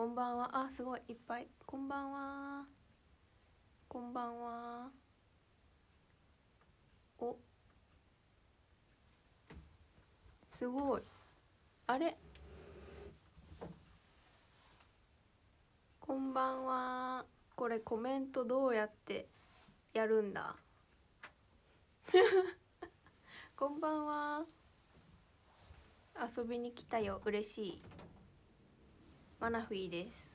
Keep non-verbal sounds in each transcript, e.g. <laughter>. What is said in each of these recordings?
こんばんは。あすごい。いっぱい。こんばんは。こんばんは。お。すごい。あれ？こんばんは。これコメントどうやってやるんだ？<laughs> こんばんは。遊びに来たよ。嬉しい。マナフィーです。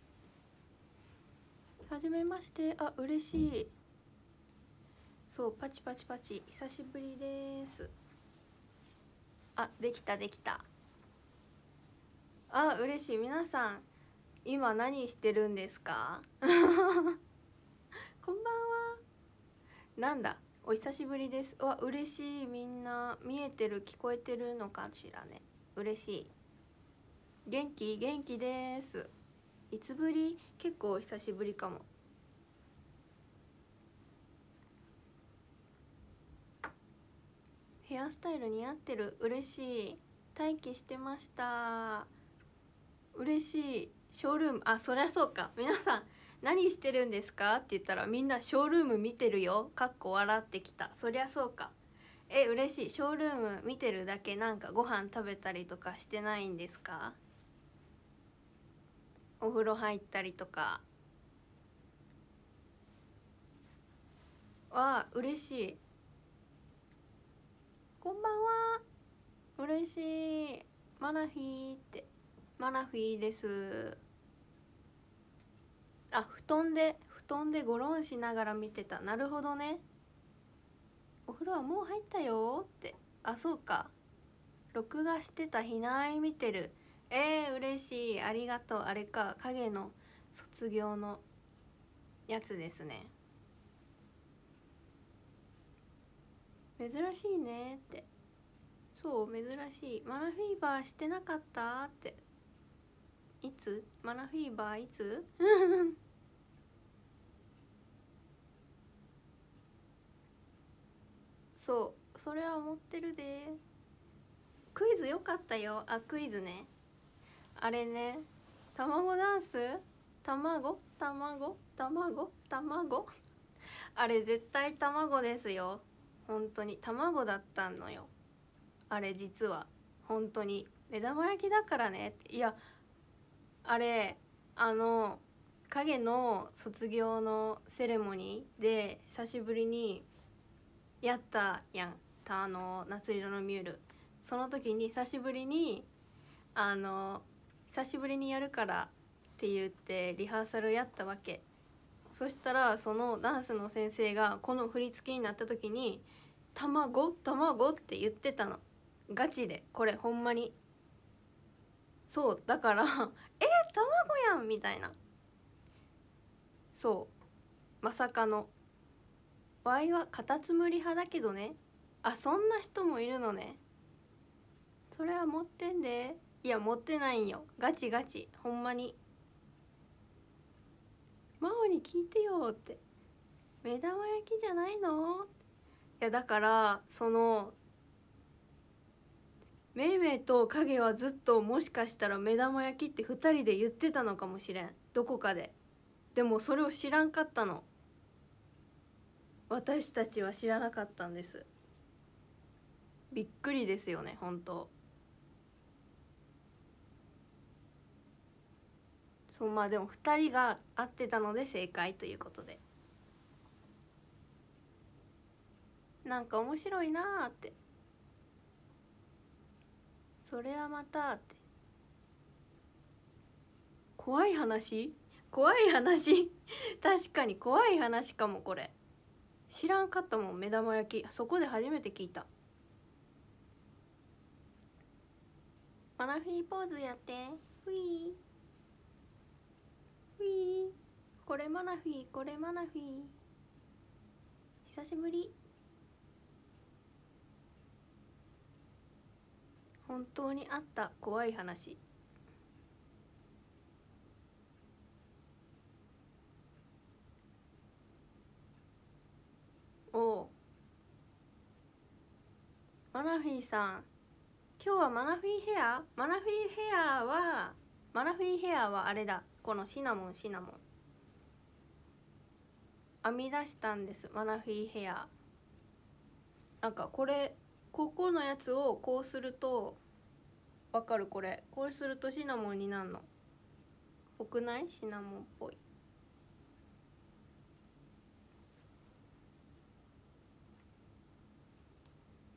はじめまして。あ嬉しい。そうパチパチパチ。久しぶりです。あできたできた。あ嬉しい。皆さん今何してるんですか？<laughs> こんばんは。なんだ？お久しぶりです。わ嬉しい。みんな見えてる聞こえてるのかしらね。嬉しい。元気元気です。いつぶり？結構久しぶりかも。ヘアスタイル似合ってる。嬉しい。待機してました。嬉しい。ショールーム。あそりゃそうか。皆さん何してるんですか？って言ったらみんなショールーム見てるよ。かっこ笑ってきた。そりゃそうか。え嬉しい。ショールーム見てるだけなんかご飯食べたりとかしてないんですか？お風呂入ったりとか。わあ嬉しい。こんばんは。嬉しい。マナフィーって。マナフィーです。あ布団で布団でゴロンしながら見てた。なるほどね。お風呂はもう入ったよって。あそうか。録画してたひなあい見てる。えー、嬉しい。ありがとう。あれか影の卒業のやつですね。珍しいねって。そう珍しい。マナフィーバーしてなかったって。いつ？マナフィーバーいつ？<laughs> そうそれは思ってるで。クイズよかったよ。あクイズね。あれね。卵ダンス？卵？卵？卵？卵？あれ絶対卵ですよ。本当に。卵だったのよ。あれ実は。本当に。目玉焼きだからね。っていやあれあの影の卒業のセレモニーで久しぶりにやったやん。あの夏色のミュール。その時に久しぶりにあの久しぶりにやるからって言ってリハーサルやったわけ。そしたらそのダンスの先生がこの振り付けになった時に「卵？卵」って言ってたの。ガチで。これほんまに。そう。だから「え？卵やん!」みたいな。そう。まさかのわいはカタツムリ派だけどね。あそんな人もいるのね。それは持ってんで。いや持ってないんよ。ガチガチ。ほんまに。真央に聞いてよって。目玉焼きじゃないの？いやだからそのめいめいと影はずっともしかしたら目玉焼きって2人で言ってたのかもしれん。どこかで。でもそれを知らんかったの。私たちは知らなかったんです。びっくりですよね本当。そうまあでも2人が合ってたので正解ということで。なんか面白いなーって。それはまたって。怖い話？怖い話？確かに怖い話かもこれ。知らんかったもん目玉焼き。そこで初めて聞いた。マナフィーポーズやって。ふい。ふいこれマナフィーこれマナフィー久しぶり。本当にあった。怖い話。おマナフィーさん。今日はマナフィーヘア？マナフィーヘアはマナフィーヘアはあれだ。このシナモンシナモン。編み出したんです。マナフィーヘア。なんかこれここのやつをこうするとわかる？これ。こうするとシナモンになるの？ぽくない？シナモンっぽい。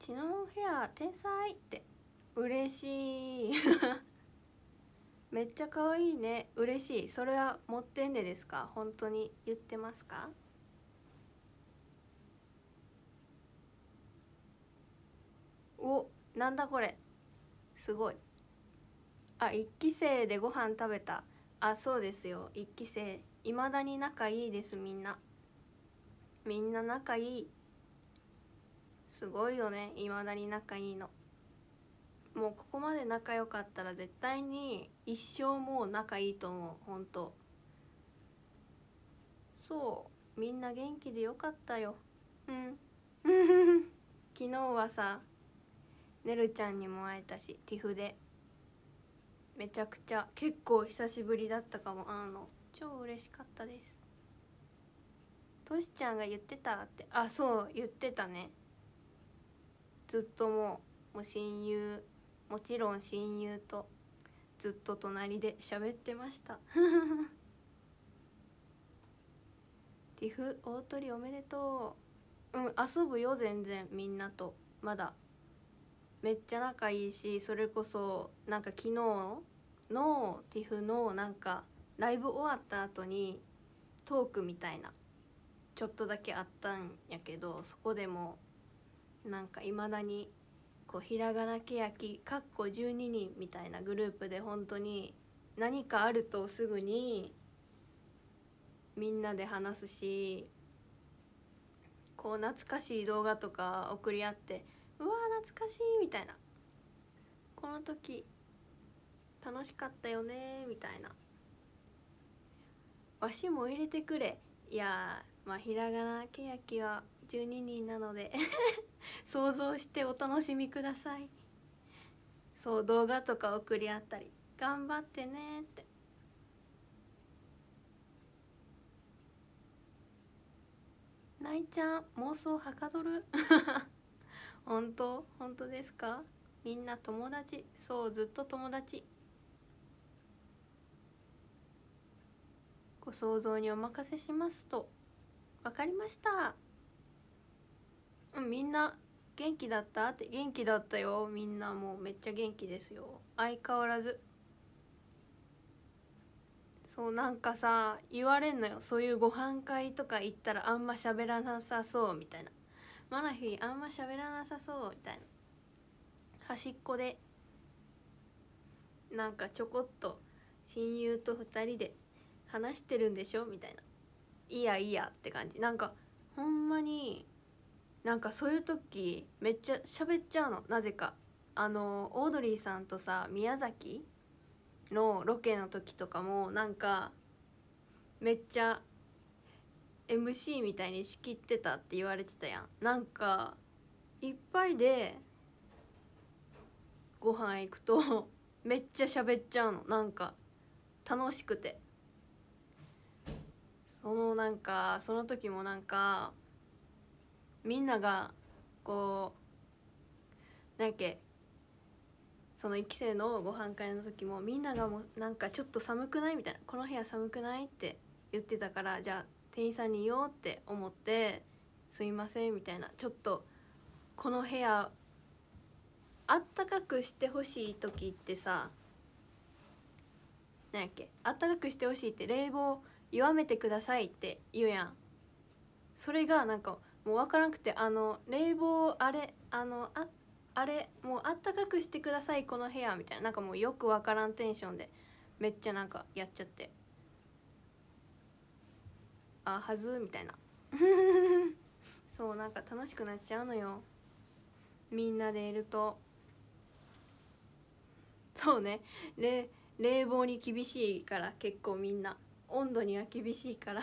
シナモンヘア天才！って。嬉しい。めっちゃ可愛いね。嬉しい。それは持ってんでですか？本当に言ってますか？おなんだこれ。すごい。あ一期生でご飯食べた。あそうですよ。一期生。いまだに仲いいですみんな。みんな仲いい。すごいよね。いまだに仲いいの。もうここまで仲良かったら絶対に一生もう仲いいと思うほんと。そうみんな元気でよかったよ。うん。<laughs> 昨日はさねるちゃんにも会えたしティフで。めちゃくちゃ結構久しぶりだったかも。あの超嬉しかったです。としちゃんが言ってたって。あそう言ってたね。ずっともうもう親友もちろん親友とずっと隣で喋ってました。ティフ大鳥おめでとう。うん遊ぶよ全然みんなと。まだめっちゃ仲いいしそれこそなんか昨日のティフのなんかライブ終わった後にトークみたいなちょっとだけあったんやけどそこでもなんかいまだにこうひらがなけやきかっこ12人みたいなグループで本当に何かあるとすぐにみんなで話すしこう懐かしい動画とか送り合ってうわ懐かしいみたいな。この時楽しかったよねみたいな。わしも入れてくれ。いやまあひらがなけやきは12人なので <laughs> 想像してお楽しみください。そう動画とか送り合ったり頑張ってねって。ないちゃん妄想はかどる？<laughs> 本当？本当ですか？みんな友達？そうずっと友達。ご想像にお任せしますと。分かりました。みんな元気だった？って元気だったよ。みんなもうめっちゃ元気ですよ。相変わらず。そうなんかさ言われんのよ。そういうご飯会とか行ったらあんま喋らなさそうみたいな。マナフィーあんま喋らなさそうみたいな。端っこで。なんかちょこっと親友と2人で話してるんでしょ？みたいな。いやいやって感じ。なんかほんまになんかそういう時めっちゃ喋っちゃうの。なぜか。あのオードリーさんとさ宮崎のロケの時とかもなんかめっちゃ MC みたいに仕切ってたって言われてたやん。なんかいっぱいでご飯行くと <laughs> めっちゃ喋っちゃうの。なんか楽しくて。そのなんかその時もなんかみんながこうなんやっけその1期生のご飯会の時もみんながもうなんかちょっと寒くないみたいな「この部屋寒くない?」って言ってたからじゃあ店員さんに言おうって思って「すいません」みたいなちょっとこの部屋あったかくしてほしい時ってさ何やっけあったかくしてほしいって冷房弱めてくださいって言うやんそれがなんかもう分からなくてあの冷房あれあのああれもうあったかくしてくださいこの部屋みたいな。なんかもうよく分からんテンションでめっちゃなんかやっちゃって。あはずみたいな。<laughs> そうなんか楽しくなっちゃうのよ。みんなでいると。そうね。冷冷房に厳しいから結構みんな。温度には厳しいから。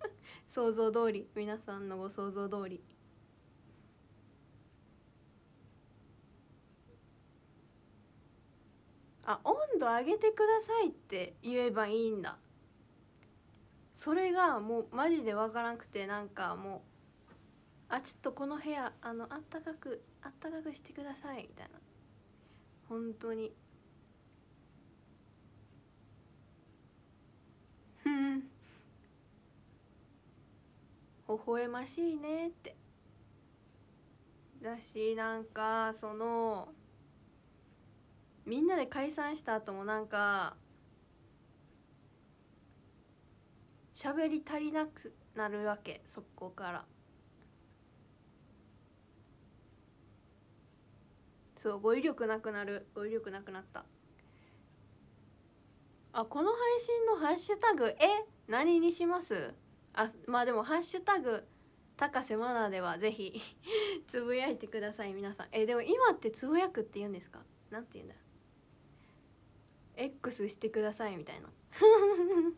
<laughs> 想像通り皆さんのご想像通り。あ温度上げてくださいって言えばいいんだ。それがもうマジでわからんくてなんかもうあちょっとこの部屋あのあったかくあったかくしてくださいみたいな。本当に。ふん。微笑ましいねって。だしなんかそのみんなで解散した後もなんか喋り足りなくなるわけそこから。そう語彙力なくなる。語彙力なくなった。あこの配信のハッシュタグえ？何にします？あまあでもハッシュタグ高瀬マナーではぜひ <laughs> つぶやいてください皆さん。えでも今ってつぶやくって言うんですか？なんて言うんだ？X してくださいみたいな。<laughs>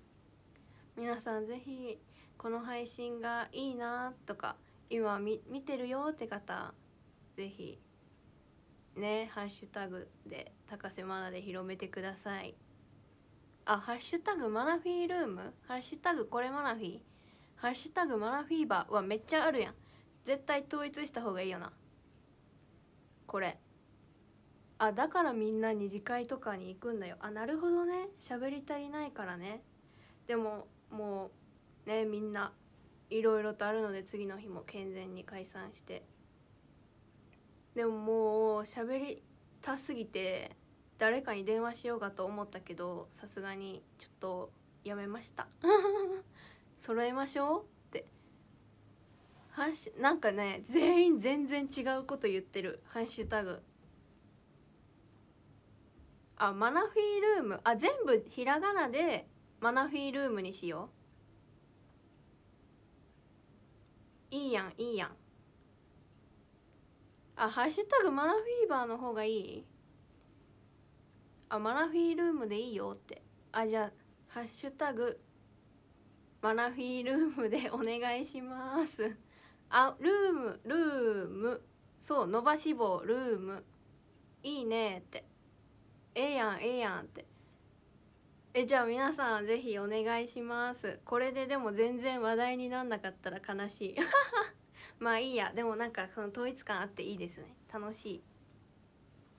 皆さんぜひこの配信がいいなとか今見見てるよって方ぜひねハッシュタグで高瀬マナで広めてください。あハッシュタグマナフィールーム？ハッシュタグこれマナフィー？ハッシュタグマナフィーバーはめっちゃあるやん。絶対統一した方がいいよな。これ。あだからみんな二次会とかに行くんだよ。あなるほどね。喋り足りないからね。でももうねみんないろいろとあるので次の日も健全に解散して。でももう喋りたすぎて誰かに電話しようかと思ったけどさすがにちょっとやめました。揃えましょうって。なんかね全員全然違うこと言ってる。ハッシュタグ。あマナフィールーム。あ全部ひらがなでマナフィールームにしよう。いいやんいいやん。あハッシュタグマナフィーバーの方がいい？あマナフィールームでいいよって。あじゃあハッシュタグマナフィールームでお願いします。あルームルーム。そう伸ばし棒ルーム。いいねって。ええやんええやんって。えじゃあ皆さんぜひお願いします。これででも全然話題になんなかったら悲しい。<laughs> まあいいや。でもなんかその統一感あっていいですね。楽しい。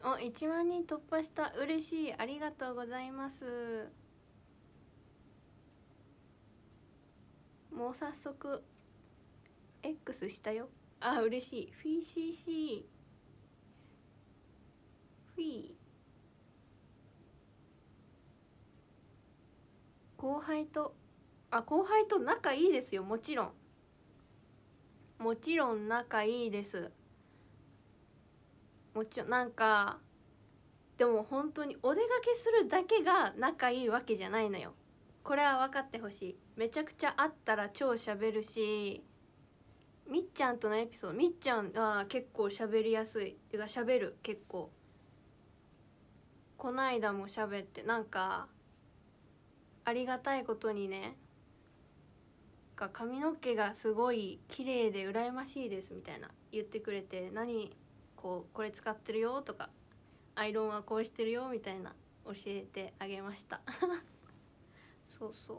お1万人突破した。嬉しい。ありがとうございます。もう早速 X したよ。あ嬉しい。フィー CC フィー。後輩と。あ後輩と仲いいですよ。もちろん。もちろん仲いいです。もちろんなんかでも本当にお出かけするだけが仲いいわけじゃないのよこれは分かってほしい。めちゃくちゃ会ったら超喋るしみっちゃんとのエピソードみっちゃんは結構喋りやすい。てか喋る結構。こないだも喋ってなんかありがたいことにね髪の毛がすごい綺麗で羨ましいですみたいな言ってくれて何こうこれ使ってるよとかアイロンはこうしてるよみたいな教えてあげました。そうそう。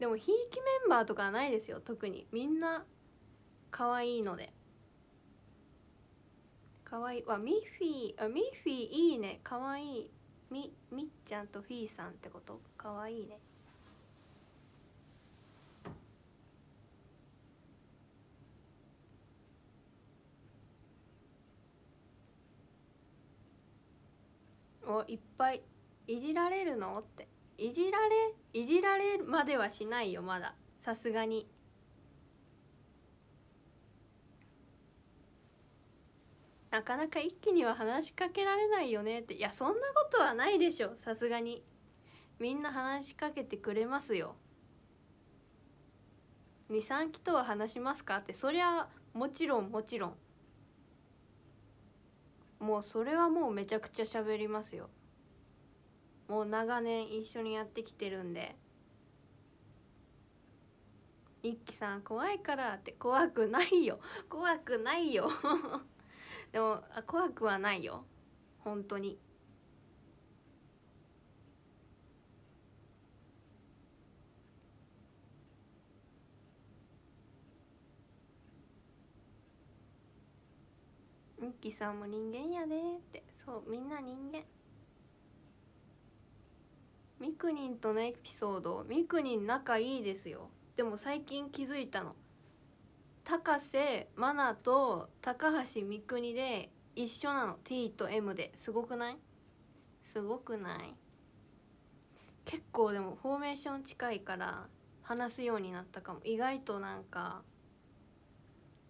でもひいきメンバーとかはないですよ特に。みんな可愛いので。可愛い。わミッフィーあミッフィーいいね。可愛い。みみっちゃんとフィーさんってこと？かわいいね。おいっぱい。いじられるの？って。いじられいじられまではしないよまだ。さすがに。なかなか一気には話しかけられないよねって。いやそんなことはないでしょさすがに。みんな話しかけてくれますよ。23期とは話しますかって。そりゃもちろんもちろん。もうそれはもうめちゃくちゃ喋りますよ。もう長年一緒にやってきてるんで「一輝さん怖いから」って。怖くないよ。怖くないよ。<laughs> でもあ怖くはないよ。本当に。ミッキーさんも人間やでって。そうみんな人間。みくにんとのエピソードみくにん仲いいですよ。でも最近気づいたの。高瀬愛菜と高橋みくにで一緒なの。T と M で。すごくない？すごくない？結構でもフォーメーション近いから話すようになったかも。意外となんか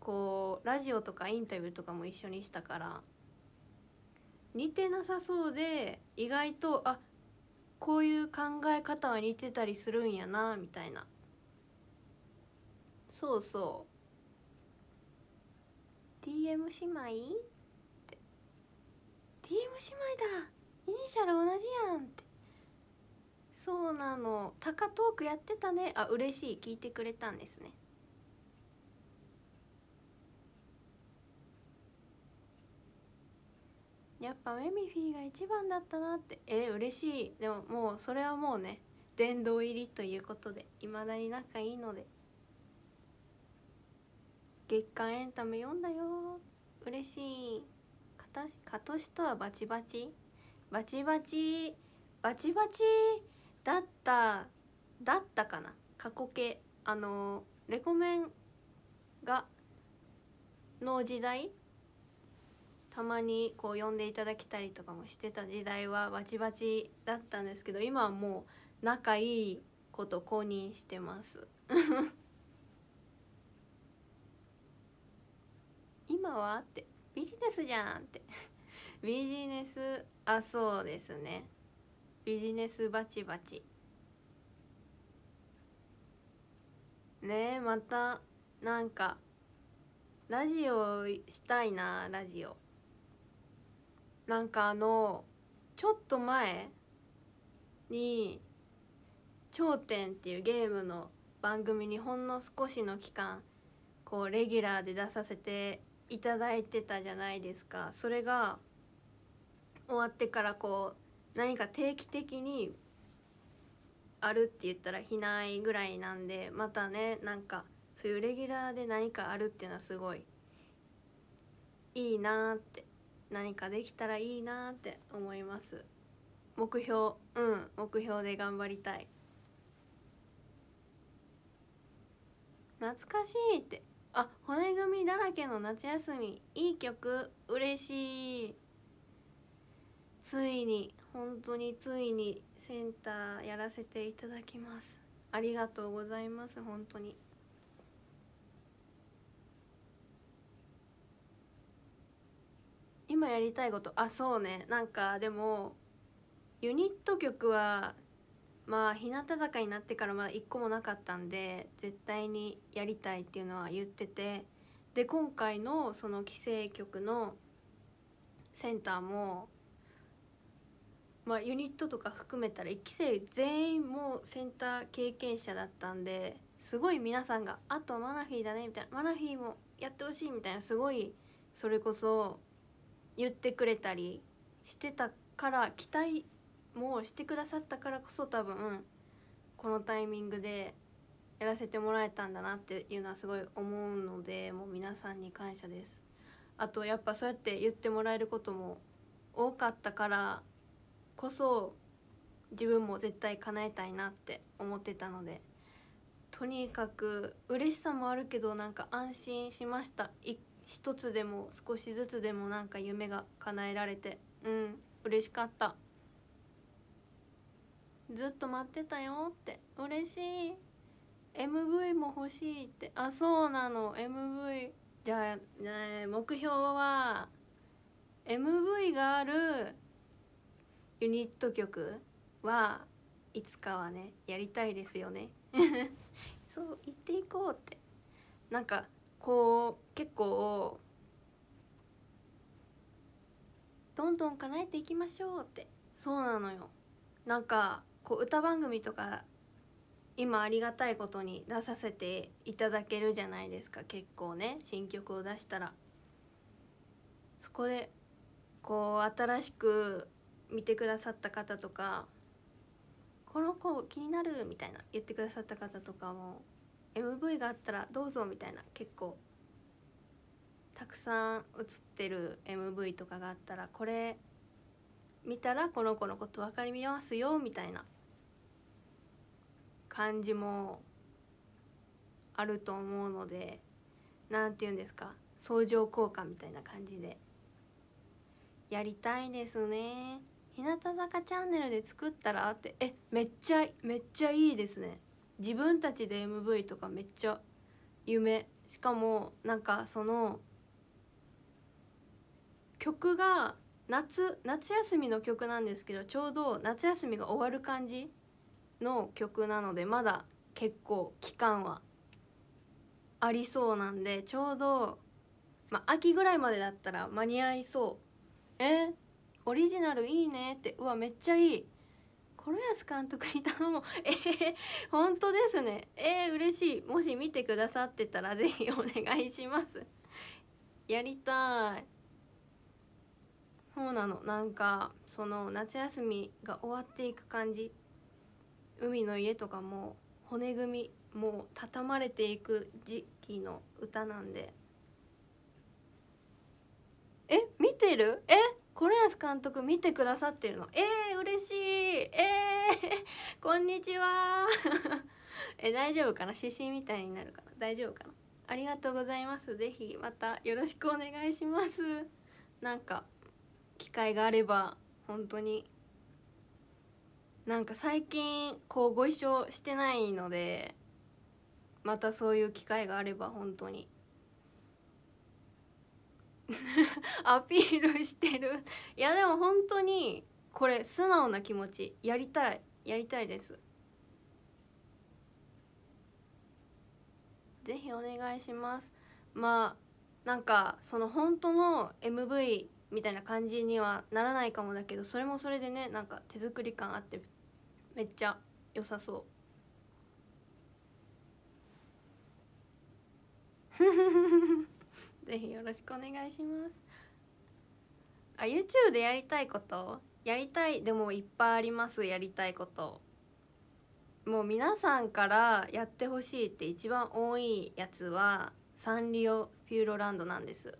こうラジオとかインタビューとかも一緒にしたから。似てなさそうで意外とあこういう考え方は似てたりするんやなみたいな。そうそう。TM 姉妹？って。TM 姉妹だ。イニシャル同じやんって。そうなの。タカトークやってたね。あ嬉しい。聞いてくれたんですね。やっぱメミフィーが一番だったなって。え、嬉しい。でももうそれはもうね殿堂入りということでいまだに仲いいので。月刊エンタメ読んだよ。嬉しい。かたかとしとはバチバチ。バチバチバチバチだっただったかな。過去形。あのレコメンがの時代たまにこう呼んでいただけたりとかもしてた時代はバチバチだったんですけど今はもう仲いいこと公認してます。<laughs> 今はってビジネスじゃんって。<laughs> ビジネスあそうですね。ビジネスバチバチ。ねえまたなんかラジオしたいなラジオ。なんかあのちょっと前に「頂点」っていうゲームの番組にほんの少しの期間こうレギュラーで出させていただいてたじゃないですかそれが終わってからこう何か定期的にあるって言ったらいないぐらいなんでまたねなんかそういうレギュラーで何かあるっていうのはすごいいいなって何かできたらいいなって思います。目標。うん。目標で頑張りたい。懐かしいって。あ骨組みだらけの夏休み。いい曲。嬉しい。ついに。本当についにセンターやらせていただきます。ありがとうございます。本当に。今やりたいこと。あそうね。なんかでもユニット曲はまあ日向坂になってからまだ一個もなかったんで絶対にやりたいっていうのは言ってて。で今回のその規制曲のセンターもまあユニットとか含めたら1期生全員もセンター経験者だったんですごい皆さんが「あとマナフィーだね」みたいな「マナフィーもやってほしい」みたいな。すごいそれこそ言ってくれたりしてたから期待もしてくださったからこそ多分このタイミングでやらせてもらえたんだなっていうのはすごい思うのでもう皆さんに感謝です。あとやっぱそうやって言ってもらえることも多かったからこそ自分も絶対叶えたいなって思ってたのでとにかく嬉しさもあるけどなんか安心しました。一一つでも少しずつでもなんか夢が叶えられてうん嬉しかった。ずっと待ってたよって嬉しい。MV も欲しいって。あそうなの。MV じゃあ、ね、目標は MV があるユニット曲はいつかはねやりたいですよね。<laughs> そう言っていこうって。なんかこう結構どんどん叶えていきましょうって。そうなのよ。なんかこう歌番組とか今ありがたいことに出させていただけるじゃないですか。結構ね。新曲を出したら。そこでこう新しく見てくださった方とかこの子気になるみたいな言ってくださった方とかも MV があったらどうぞみたいな結構たくさん映ってる MV とかがあったらこれ見たらこの子のこと分かりますよみたいな感じもあると思うので何て言うんですか相乗効果みたいな感じで。やりたいですね。日向坂チャンネルで作ったらってえめっちゃめっちゃいいですね。自分たちで MV とかめっちゃ夢。しかもなんかその曲が夏夏休みの曲なんですけどちょうど夏休みが終わる感じの曲なのでまだ結構期間はありそうなんでちょうど、まあ、秋ぐらいまでだったら間に合いそう。え？オリジナルいいねって。うわめっちゃいい。コロヤス監督に頼もう。<laughs> えー、本当ですね。えー、嬉しい。もし見てくださってたら是非お願いします。やりたい。そうなの。なんかその夏休みが終わっていく感じ。海の家とかも骨組みもう畳まれていく時期の歌なんで。え見てる？えコレアス監督見てくださってるの。えー、嬉しい。えー、<laughs> こんにちは。<laughs> え大丈夫かな？獅子みたいになるかな？大丈夫かな？ありがとうございます。ぜひまたよろしくお願いします。なんか機会があれば本当に。なんか最近こうご一緒してないのでまたそういう機会があれば本当に。<laughs> アピールしてる。いやでも本当にこれ素直な気持ちやりたい。やりたいです。ぜひお願いします。まあなんかその本当の MV みたいな感じにはならないかもだけどそれもそれでねなんか手作り感あってめっちゃ良さそう。<laughs> ぜひよろしくお願いします。あ YouTube でやりたいこと？やりたいでもいっぱいありますやりたいこと。もう皆さんからやってほしいって一番多いやつはサンリオピューロランドなんです。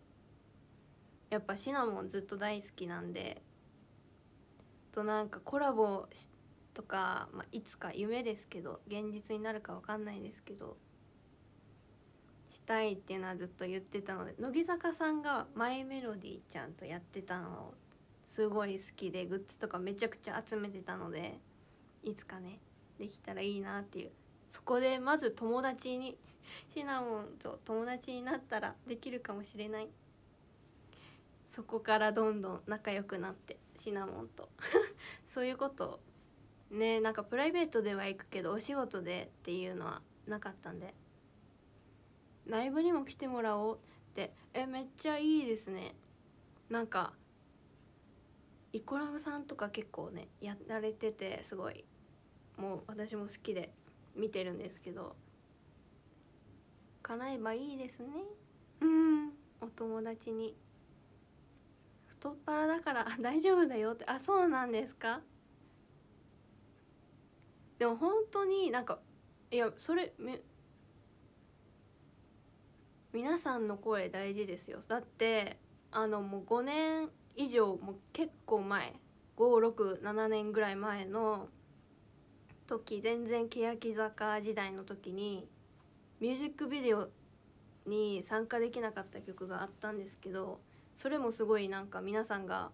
やっぱシナモンずっと大好きなんでとなんかコラボとか、まあ、いつか夢ですけど現実になるか分かんないですけどしたいっていうのはずっと言ってたので乃木坂さんがマイメロディーちゃんとやってたのすごい好きでグッズとかめちゃくちゃ集めてたのでいつかねできたらいいなっていう。そこでまず友達にシナモンと友達になったらできるかもしれない。そこからどんどん仲良くなってシナモンと。<laughs> そういうことねなんかプライベートでは行くけどお仕事でっていうのはなかったんで。ライブにも来てもらおうって。えめっちゃいいですね。なんかイコラブさんとか結構ねやられててすごい。もう私も好きで見てるんですけど。叶えばいいですね。うん。お友達に。太っ腹だから <laughs> 大丈夫だよって。あそうなんですか？でも本当になんかいやそれ皆さんの声大事ですよ。だってあのもう5年以上もう結構前。567年ぐらい前の時全然欅坂時代の時にミュージックビデオに参加できなかった曲があったんですけどそれもすごいなんか皆さんが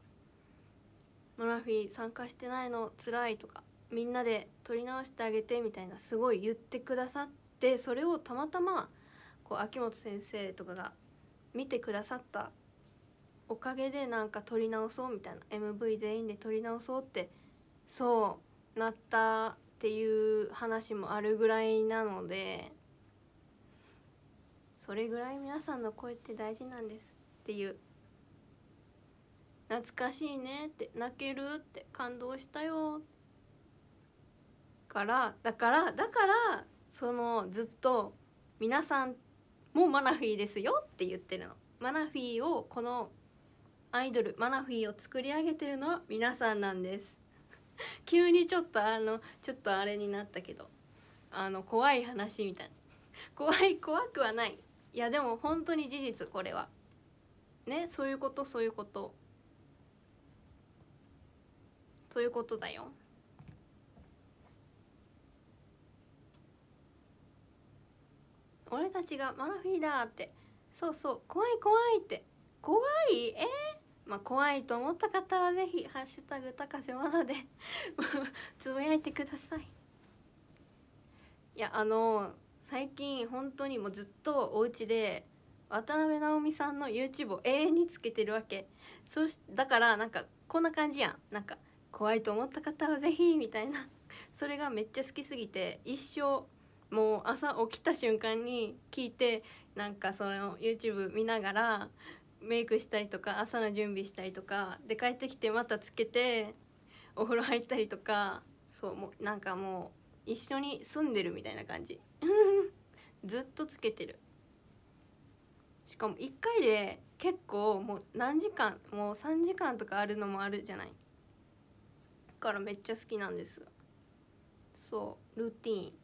「モラフィー参加してないの？つらい」とか「みんなで撮り直してあげて」みたいなすごい言ってくださってそれをたまたまこう秋元先生とかが見てくださったおかげでなんか撮り直そうみたいな MV 全員で撮り直そうってそうなったっていう話もあるぐらいなのでそれぐらい皆さんの声って大事なんですっていう懐かしいねって泣けるって感動したよからだからだからそのずっと皆さんもうマナフィーですよって言ってるの。マナフィーをこのアイドルマナフィーを作り上げてるのは皆さんなんです。<laughs> 急にちょっとあのちょっとあれになったけど。あの怖い話みたいな。怖い怖くはない。いやでも本当に事実これは。ねそういうことそういうこと。そういうことだよ。俺たちがマナフィーだって。そうそう。怖い怖いって。怖い？え？ー、まあ怖いと思った方はぜひハッシュタグ高瀬マナで <laughs> つぶやいてください。いやあの最近本当にもうずっとお家で渡辺直美さんの YouTube を永遠につけてるわけ。そしだからなんかこんな感じやん。なんか怖いと思った方はぜひみたいな。それがめっちゃ好きすぎて一生もう朝起きた瞬間に聞いてなんかその YouTube 見ながらメイクしたりとか朝の準備したりとかで帰ってきてまたつけてお風呂入ったりとかそうもうなんかもう一緒に住んでるみたいな感じ。<laughs> ずっとつけてる。しかも1回で結構もう何時間もう3時間とかあるのもあるじゃない。からめっちゃ好きなんです。そうルーティーン。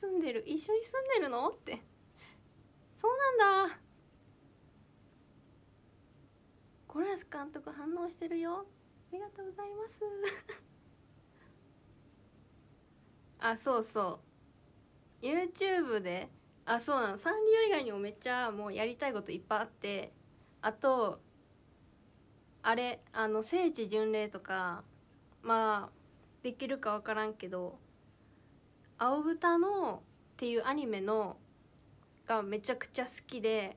住んでる一緒に住んでるの？って。そうなんだ。コラス監督反応してるよ。ありがとうございます。<laughs> あそうそう。YouTube で。あそうなの。サンリオ以外にもめっちゃもうやりたいこといっぱいあって。あとあれあの聖地巡礼とかまあできるか分からんけど「青豚の」っていうアニメのがめちゃくちゃ好きで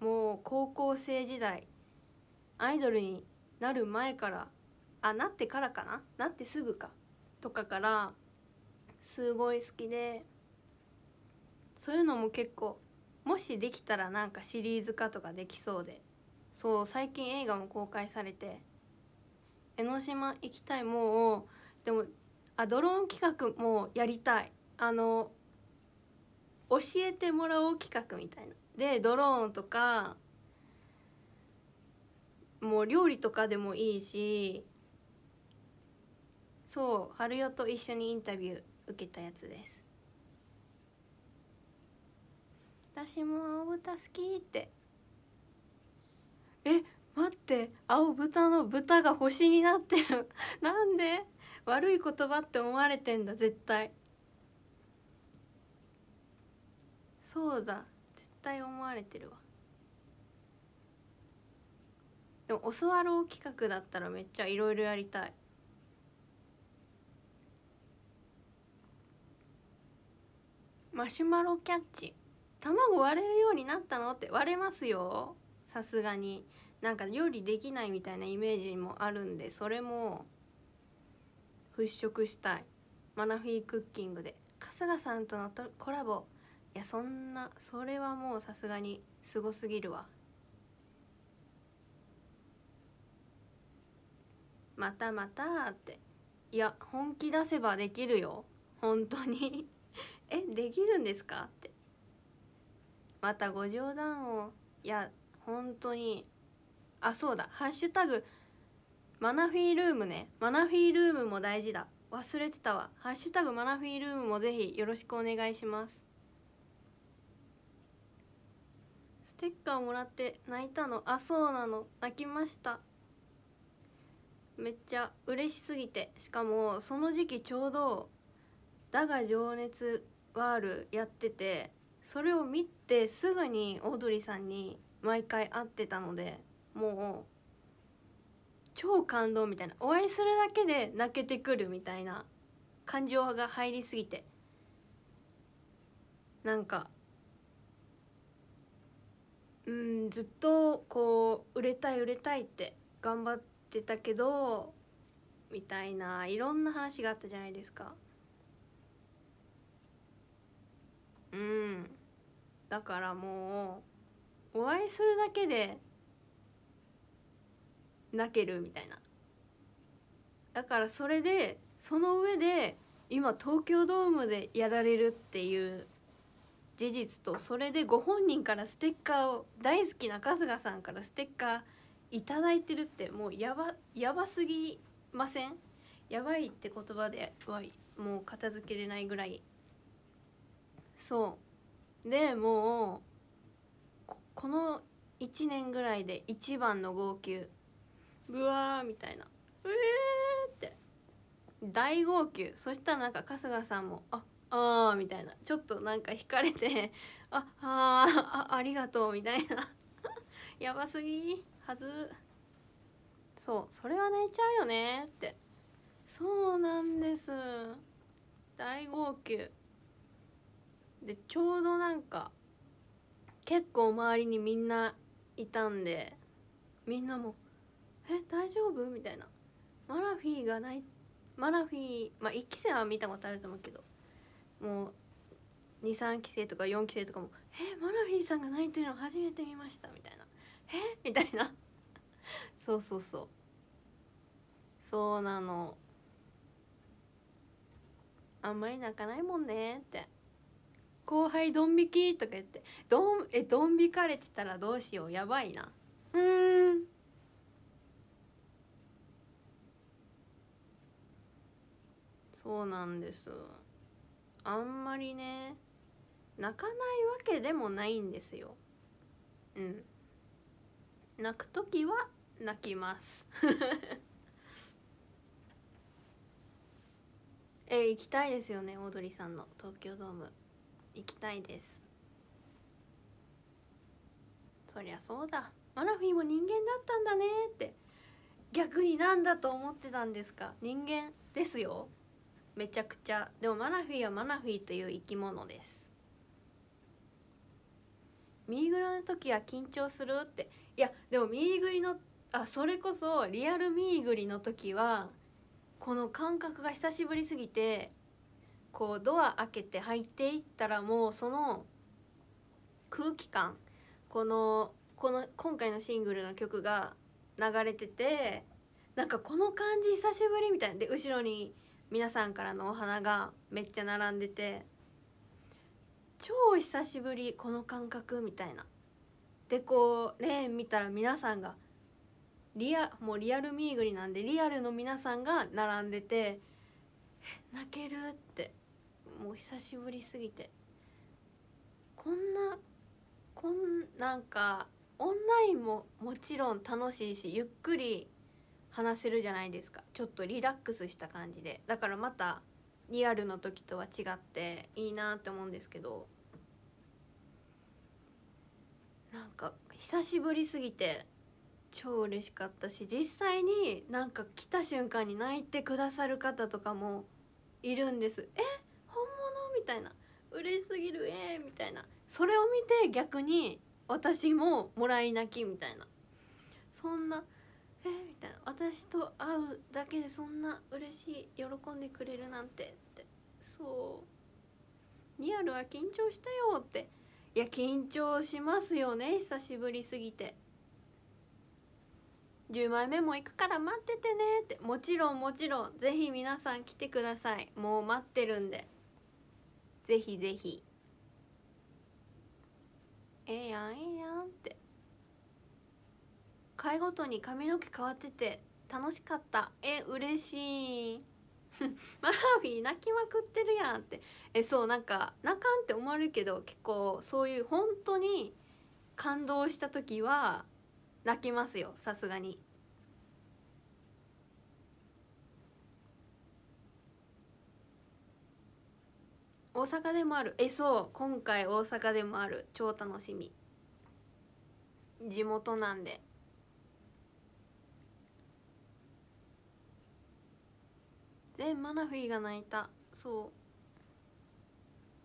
もう高校生時代アイドルになる前からあなってからかな？なってすぐか。とかからすごい好きでそういうのも結構もしできたらなんかシリーズ化とかできそうでそう最近映画も公開されて江ノ島行きたいもうでもあドローン企画もやりたい。あの教えてもらおう企画みたいな。でドローンとかもう料理とかでもいいしそう春代と一緒にインタビュー受けたやつです。私も青豚好きって。え待って青豚の豚が星になってる。<laughs> なんで？悪い言葉って思われてんだ絶対。そうだ。絶対思われてるわ。でも教わろう企画だったらめっちゃいろいろやりたい。マシュマロキャッチ。卵割れるようになったの？って割れますよ。さすがに。なんか料理できないみたいなイメージもあるんでそれも払拭したい。マナフィークッキングで。春日さんとのコラボ。いやそんなそれはもうさすがにすごすぎるわ。またまたって。いや本気出せばできるよ。本当に。<laughs> えできるんですかって。またご冗談を。いや本当に。あそうだ。ハッシュタグ。マナフィールームね。マナフィールームも大事だ。忘れてたわ。ハッシュタグマナフィールームもぜひよろしくお願いしますステッカーもらって泣いたの。あそうなの。泣きました。めっちゃ嬉しすぎて。しかもその時期ちょうど「だが情熱ワール」やっててそれを見てすぐにオードリーさんに毎回会ってたのでもう超感動みたいな。お会いするだけで泣けてくるみたいな感情が入りすぎて。なんかうんずっとこう売れたい売れたいって頑張ってたけどみたいないろんな話があったじゃないですか。うん。だからもうお会いするだけで泣けるみたいな。だからそれでその上で今東京ドームでやられるっていう事実とそれでご本人からステッカーを大好きな春日さんからステッカー頂いてるってもうやばやばすぎません。やばいって言葉ではもう片付けれないぐらいそうでもうこの1年ぐらいで一番の号泣。ブワーみたいな。うえーって。大号泣。そしたらなんか春日さんも「ああー」みたいな。ちょっとなんか惹かれて「<laughs> あああありがとう」みたいな。<laughs> やばすぎ。はず。そうそれは泣いちゃうよね。って。そうなんです。大号泣。でちょうどなんか結構周りにみんないたんでみんなも「え大丈夫?」みたいな。マラフィーがないマラフィーまあ1期生は見たことあると思うけど。もう23期生とか4期生とかも「えマラフィーさんが泣いてるの初めて見ました」みたいな「え？みたいな。<laughs> そうそうそう。そうなの。あんまり泣かないもんねって後輩ドン引きとか言ってドンえドン引かれてたらどうしよう？やばいなうん。そうなんです。あんまりね泣かないわけでもないんですよ。うん。泣く時は泣きます。<laughs> え行きたいですよねオードリーさんの東京ドーム。行きたいです。そりゃそうだ。マナフィーも人間だったんだねって。逆になんだと思ってたんですか？人間ですよ。めちゃくちゃ。でもマナフィーはマナフィーという生き物です。ミーグリの時は緊張するって。いやでもミーグリのあそれこそリアルミーグリの時はこの感覚が久しぶりすぎてこうドア開けて入っていったらもうその空気感。このこの今回のシングルの曲が流れててなんかこの感じ久しぶりみたいな。で後ろに皆さんからのお花がめっちゃ並んでて超久しぶりこの感覚みたいな。でこうレーン見たら皆さんがリアもうリアルミーグリなんでリアルの皆さんが並んでて泣けるってもう久しぶりすぎて。こんなこんなんかオンラインももちろん楽しいしゆっくり話せるじゃないですか。ちょっとリラックスした感じで。だからまたリアルの時とは違っていいなって思うんですけど。なんか久しぶりすぎて超嬉しかったし実際になんか来た瞬間に泣いてくださる方とかもいるんです。え？本物？みたいな。嬉しすぎる？え？ー、みたいな。それを見て逆に私ももらい泣きみたいな。そんなえみたいな。私と会うだけでそんな嬉しい喜んでくれるなんてって。そう。リアルは緊張したよって。いや緊張しますよね。久しぶりすぎて。10枚目も行くから待っててねって。もちろんもちろん。ぜひ皆さん来てください。もう待ってるんで。ぜひぜひ。ええやんええやんって。回ごとに髪の毛変わってて楽しかった。え嬉しい。<laughs> マラフィー泣きまくってるやんって。えそうなんか泣かんって思われるけど結構そういう本当に感動した時は泣きますよ。さすがに。大阪でもある。えそう今回大阪でもある。超楽しみ。地元なんで。全マナフィーが泣いた。そ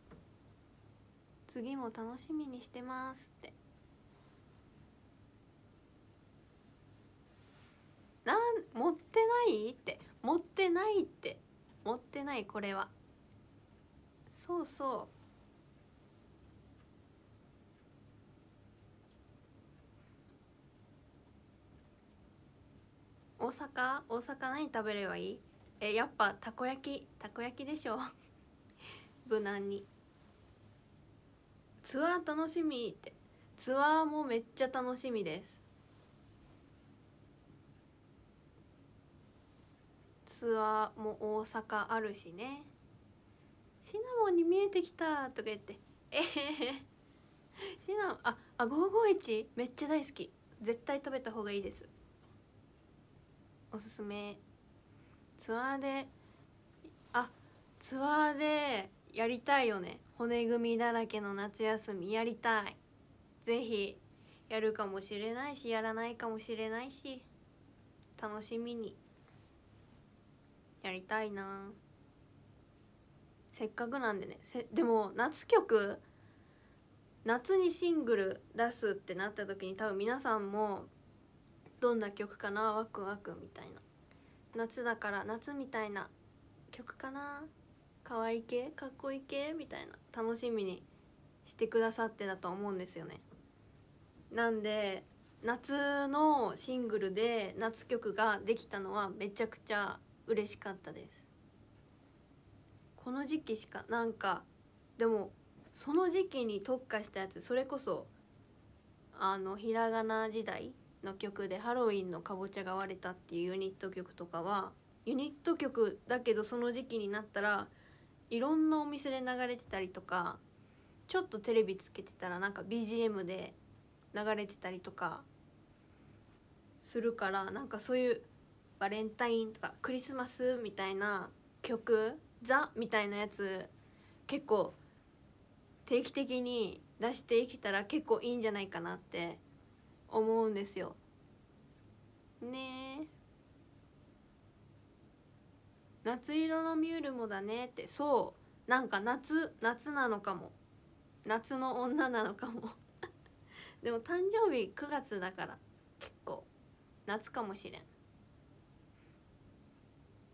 う。次も楽しみにしてますって。なん持ってない？って。持ってないって。持ってないこれは。そうそう。大阪？大阪何食べればいい？えやっぱたこ焼きたこ焼きでしょ？<laughs> 無難に。ツアー楽しみって。ツアーもめっちゃ楽しみです。ツアーも大阪あるしね。シナモンに見えてきたとか言って。えへへシナモンああ551めっちゃ大好き。絶対食べた方がいいです。おすすめ。ツアーであツアーでやりたいよね。骨組みだらけの夏休み。やりたい。ぜひやるかもしれないしやらないかもしれないし楽しみに。やりたいな。せっかくなんでね。せでも夏曲夏にシングル出すってなった時に多分皆さんもどんな曲かな？ワクワクみたいな。夏だから夏みたいな曲かな。可愛い系？かっこいい系？みたいな。楽しみにしてくださってだと思うんですよね。なんで夏のシングルで夏曲ができたのはめちゃくちゃ嬉しかったです。この時期しかなんかでもその時期に特化したやつそれこそあのひらがな時代の曲で「ハロウィンのかぼちゃが割れた」っていうユニット曲とかはユニット曲だけどその時期になったらいろんなお店で流れてたりとかちょっとテレビつけてたらなんか BGM で流れてたりとかするからなんかそういうバレンタインとかクリスマスみたいな曲ザみたいなやつ結構定期的に出していけたら結構いいんじゃないかなって思うんですよ。ねえ。夏色のミュールもだねって。そう。なんか夏夏なのかも。夏の女なのかも。<laughs> でも誕生日9月だから。結構。夏かもしれん。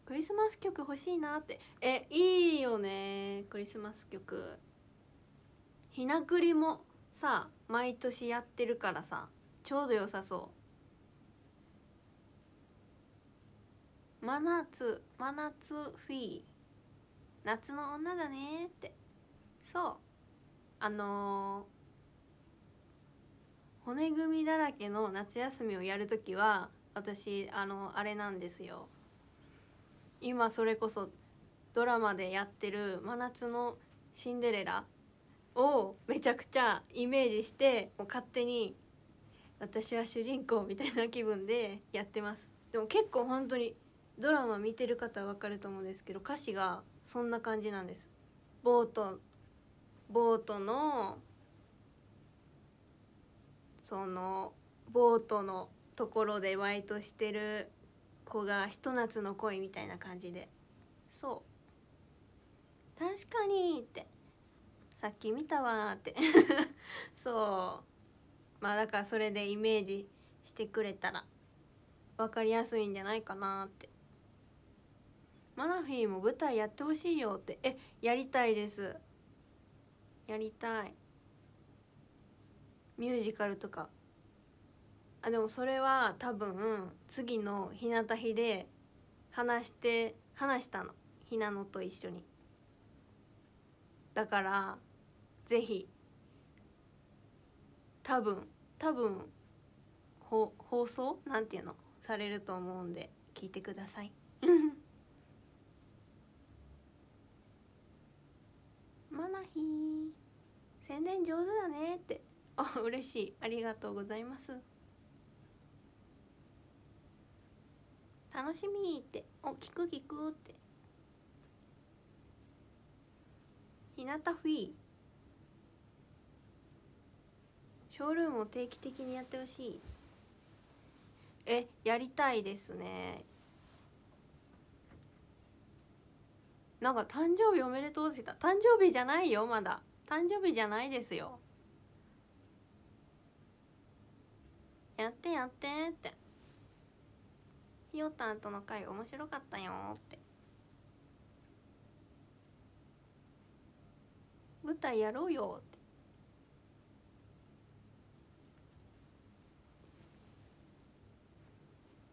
クリスマス曲欲しいなって。えいいよね。クリスマス曲。ひなくりもさ毎年やってるからさ。ちょうど良さそう。真夏真夏フィー。夏の女だねって。そう。あのー、骨組みだらけの夏休みをやるときは私あのあれなんですよ。今それこそドラマでやってる「真夏のシンデレラ」をめちゃくちゃイメージしてもう勝手に私は主人公みたいな気分でやってます。でも結構本当にドラマ見てる方は分かると思うんですけど歌詞がそんな感じなんです。ボートボートのそのボートのところでバイトしてる子がひと夏の恋みたいな感じで。そう。確かにって。さっき見たわって。<laughs> そう。まあだからそれでイメージしてくれたら分かりやすいんじゃないかなって。マナフィーも舞台やってほしいよって。えやりたいです。やりたい。ミュージカルとか。あでもそれは多分次の日向日で話して話したの。ひなのと一緒に。だからぜひ多分多分ほ放送？なんていうの？されると思うんで聞いてください。<laughs> マナヒー。宣伝上手だねって。<laughs> あ嬉しい。ありがとうございます。楽しみって。お聞く聞くって。日向フィーショールームを定期的にやってほしい。えやりたいですね。なんか誕生日おめでとうって言った。誕生日じゃないよまだ。誕生日じゃないですよ。やってやってって。ひよたんとの会面白かったよって。舞台やろうよって。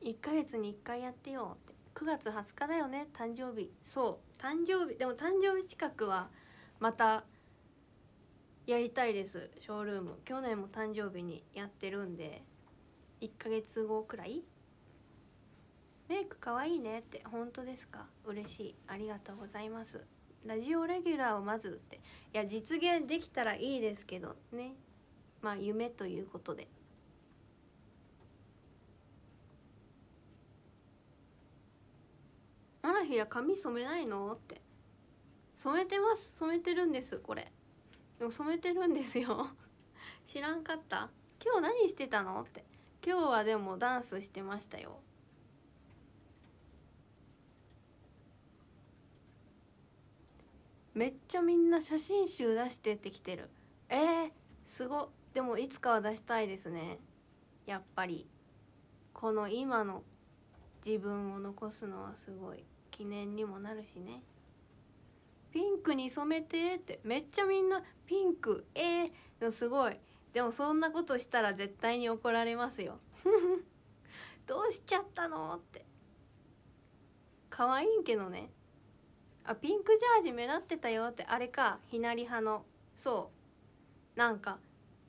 1ヶ月に1回やってよって。9月20日だよね誕生日。そう。誕生日でも誕生日近くはまたやりたいです。ショールーム。去年も誕生日にやってるんで1ヶ月後くらい？メイクかわいいねって。本当ですか？嬉しい。ありがとうございます。ラジオレギュラーをまずって。いや実現できたらいいですけどね。まあ夢ということで。アラヒは髪染めないの？って。染めてます。染めてるんです。これ。でも染めてるんですよ。<laughs> 知らんかった？今日何してたの？って。今日はでもダンスしてましたよ。めっちゃみんな写真集出してってきてる。えー、すごでもいつかは出したいですね。やっぱり。この今の自分を残すのはすごい。記念にもなるしね。ピンクに染めてってめっちゃみんなピンクえー、でもすごい。でもそんなことしたら絶対に怒られますよ。<laughs> どうしちゃったのって。可愛いけどね。あピンクジャージ目立ってたよって。あれかひなり派の。そう。なんか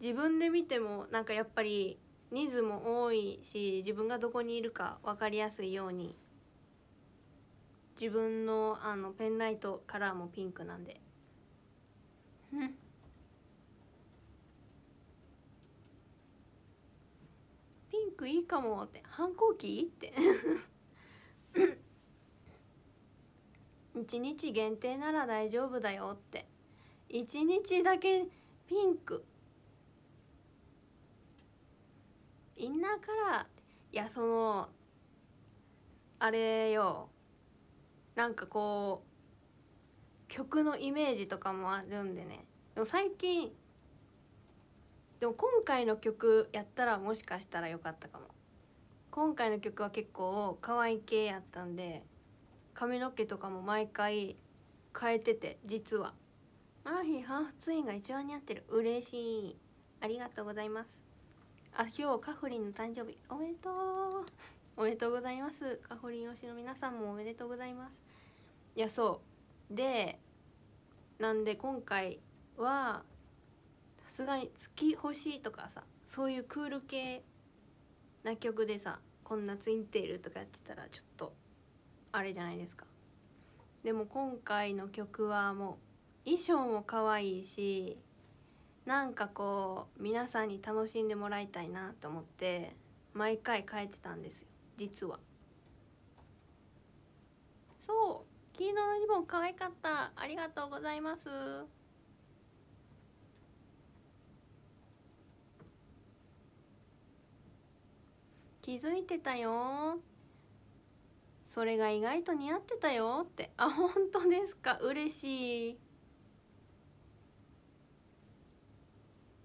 自分で見てもなんかやっぱり人数も多いし自分がどこにいるか分かりやすいように。自分のあのペンライトカラーもピンクなんで。ピンクいいかもって。反抗期？って。1日限定なら大丈夫だよって。1日だけピンク。インナーカラーいやそのあれよなんかこう曲のイメージとかもあるんでね。でも最近でも今回の曲やったらもしかしたらよかったかも。今回の曲は結構可愛い系やったんで髪の毛とかも毎回変えてて実は。マラヒーハーフツインが一番似合ってる。嬉しい。ありがとうございます。あ今日カフリンの誕生日。おめでとう。おめでとうございます。カフリン推しの皆さんもおめでとうございます。いやそう。でなんで今回はさすがに「月星」とかさそういうクール系な曲でさこんなツインテールとかやってたらちょっとあれじゃないですか。でも今回の曲はもう衣装も可愛いしなんかこう皆さんに楽しんでもらいたいなと思って毎回変えてたんですよ。実は。そう。黄色のリボン可愛かった。ありがとうございます。気づいてたよ。それが意外と似合ってたよって。あ本当ですか？嬉しい。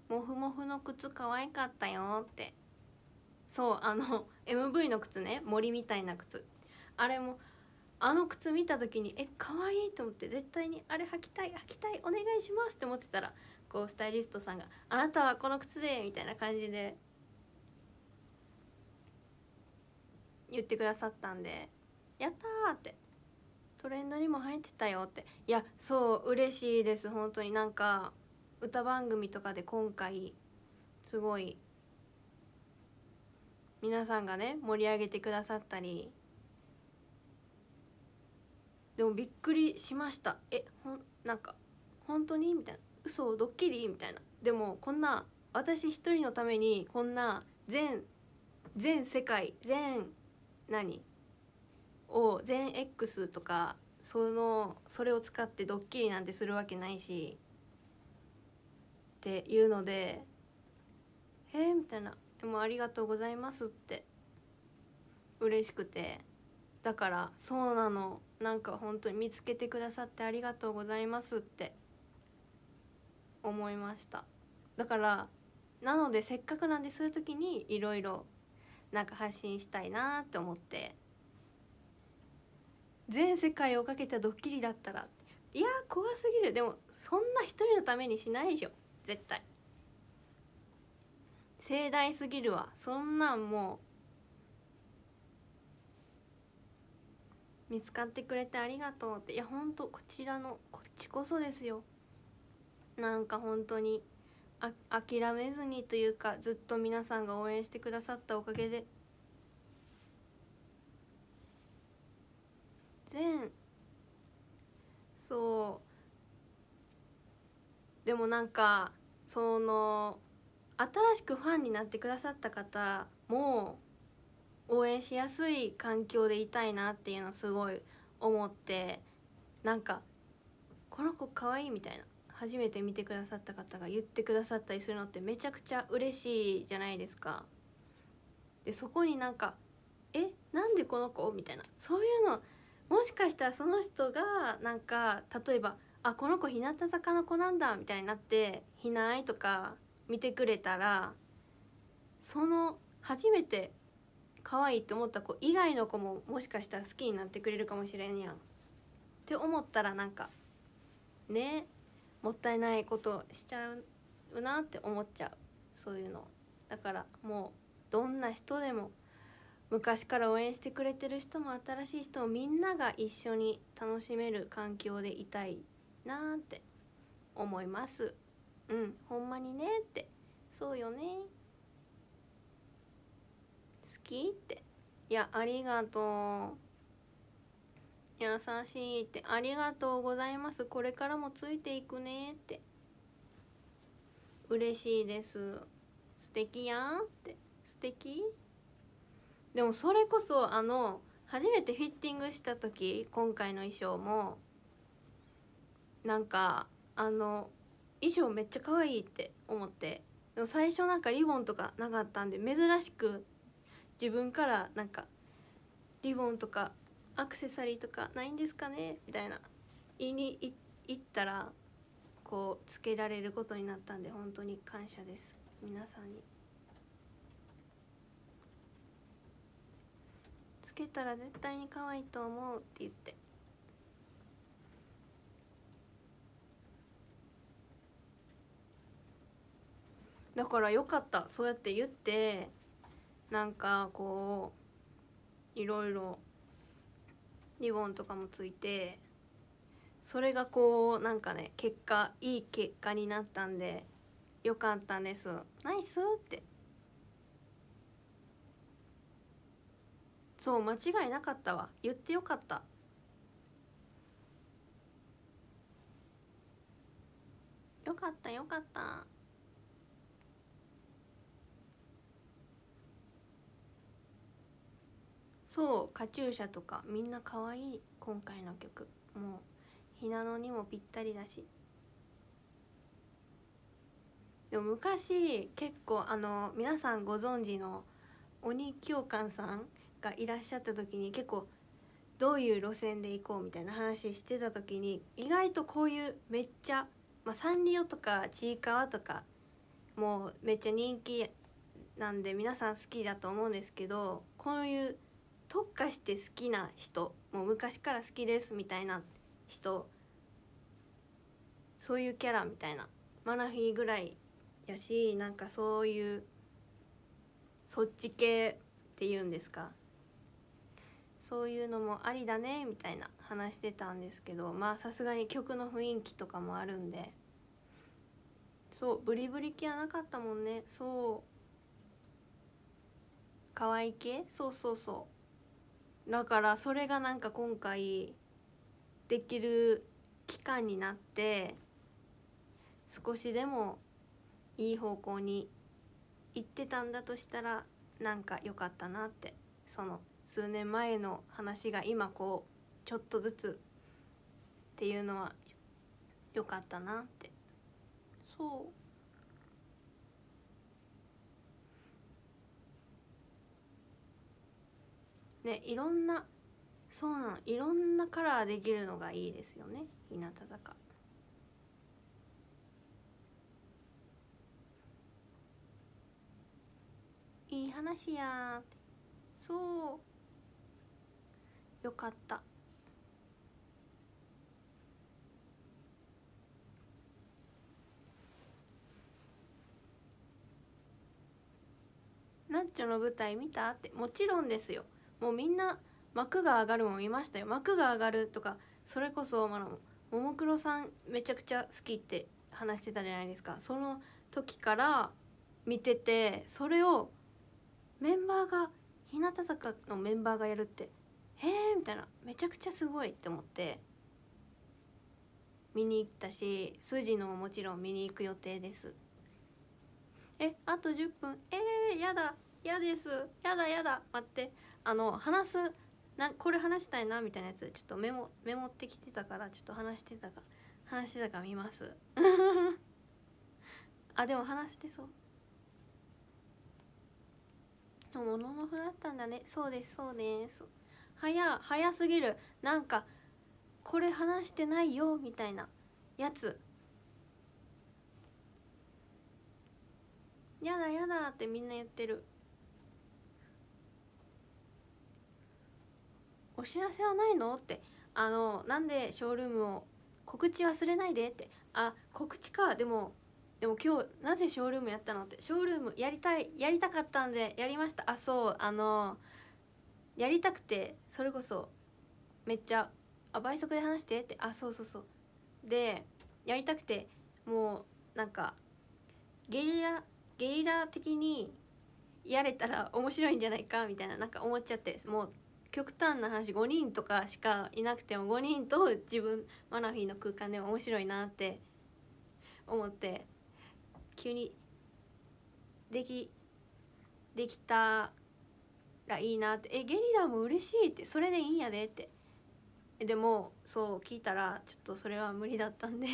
モフモフの靴可愛かったよって。そうあの MV の靴ね。森みたいな靴。あれもあの靴見た時にえ可愛いと思って絶対にあれ履きたい履きたいお願いしますって思ってたらこうスタイリストさんが「あなたはこの靴で」みたいな感じで言ってくださったんでやったってトレンドにも入ってたよっていやそう嬉しいです本当に。なんか歌番組とかで今回すごい皆さんがね盛り上げてくださったりでもびっくりしました。えほんなんか本当に？みたいな。嘘？ドッキリ？みたいな。でもこんな私一人のためにこんな全全世界全何？を全 X とかそのそれを使ってドッキリなんてするわけないしっていうので「えー、みたいな「でもありがとうございます」って。嬉しくて。だからそうなの。なんか本当に見つけてくださってありがとうございますって思いました。だからなのでせっかくなんでそういう時にいろいろなんか発信したいなって思って。全世界をかけたドッキリだったらいや怖すぎる。でもそんな一人のためにしないでしょ。絶対。盛大すぎるわ。そんなんもう見つかってくれてありがとうって。いやほんとこちらのこっちこそですよ。なんか本当にあ諦めずにというかずっと皆さんが応援してくださったおかげで。然そう。でもなんかその新しくファンになってくださった方も応援しやすい環境でいたいなっていうのすごい思ってなんか「この子かわいい」みたいな初めて見てくださった方が言ってくださったりするのってめちゃくちゃ嬉しいじゃないですか。でそこになんか「えなんでこの子?」みたいなそういうのもしかしたらその人がなんか例えば「あこの子日向坂の子なんだ」みたいになって「ひない」とか見てくれたらその初めて可愛いって思った子以外の子ももしかしたら好きになってくれるかもしれんやん。って思ったらなんかねもったいないことしちゃうなって思っちゃう。そういうの。だからもうどんな人でも昔から応援してくれてる人も新しい人もみんなが一緒に楽しめる環境でいたいなって思います。うんほんまにねって。そうよね。きって。いやありがとう。優しいって。ありがとうございます。これからもついていくねって。嬉しいです。素敵やんって。素敵？でもそれこそあの初めてフィッティングした時今回の衣装もなんかあの衣装めっちゃ可愛いって思って。でも最初なんかリボンとかなかったんで珍しく自分からなんかリボンとかアクセサリーとかないんですかねみたいな。言いに行ったらこうつけられることになったんで本当に感謝です。皆さんに。つけたら絶対に可愛いと思うって言って。だからよかった。そうやって言って。なんかこういろいろリボンとかもついてそれがこうなんかね結果いい結果になったんでよかったんです。ナイスって。そう間違いなかったわ。言ってよかった。よかったよかった。そうカチューシャとかみんな可愛い今回の曲。もうひなのにもぴったりだし。でも昔結構あの皆さんご存知の鬼教官さんがいらっしゃった時に結構どういう路線で行こうみたいな話してた時に意外とこういうめっちゃ、まあ、サンリオとかちいかわとかもうめっちゃ人気なんで皆さん好きだと思うんですけどこういう特化して好きな人もう昔から好きですみたいな人そういうキャラみたいなマナフィーぐらいやしなんかそういうそっち系っていうんですか。そういうのもありだねみたいな話してたんですけどまあさすがに曲の雰囲気とかもあるんでそうブリブリ系はなかったもんね。そう可愛い系？そうそうそう。だからそれがなんか今回できる期間になって少しでもいい方向に行ってたんだとしたらなんか良かったなってその数年前の話が今こうちょっとずつっていうのは良かったなって。そう。ねいろんなそうなのいろんなカラーできるのがいいですよね日向坂。いい話やそう。よかった。ナッチョの舞台見た？って。もちろんですよ。もうみんな幕が上がるも見ましたよ。幕が上がるとかそれこそあのももクロさんめちゃくちゃ好きって話してたじゃないですか。その時から見ててそれをメンバーが日向坂のメンバーがやるってえー、みたいなめちゃくちゃすごいって思って見に行ったし筋のももちろん見に行く予定です。えあと10分。えー、やだやです。やだやだ。待って。あの話すなこれ話したいなみたいなやつちょっとメモメモってきてたからちょっと話してたか話してたか見ます。<laughs> あでも話してそう。もののふだったんだね。そうですそうです。早早すぎる。なんかこれ話してないよみたいなやつ。やだやだってみんな言ってる。お知らせはないの？って。あのなんでショールームを告知忘れないでって。あ告知か。でもでも今日なぜショールームやったのって。ショールームやりたいやりたかったんでやりました。あそう。あのやりたくてそれこそめっちゃ「あ倍速で話して」って。あそうそうそう。でやりたくてもうなんかゲリラゲリラ的にやれたら面白いんじゃないかみたいななんか思っちゃって。もう極端な話5人とかしかいなくても5人と自分マナフィーの空間で面白いなって思って急にできできたらいいなって「えゲリラも嬉しい」って「それでいいんやで」って。でもそう聞いたらちょっとそれは無理だったんで。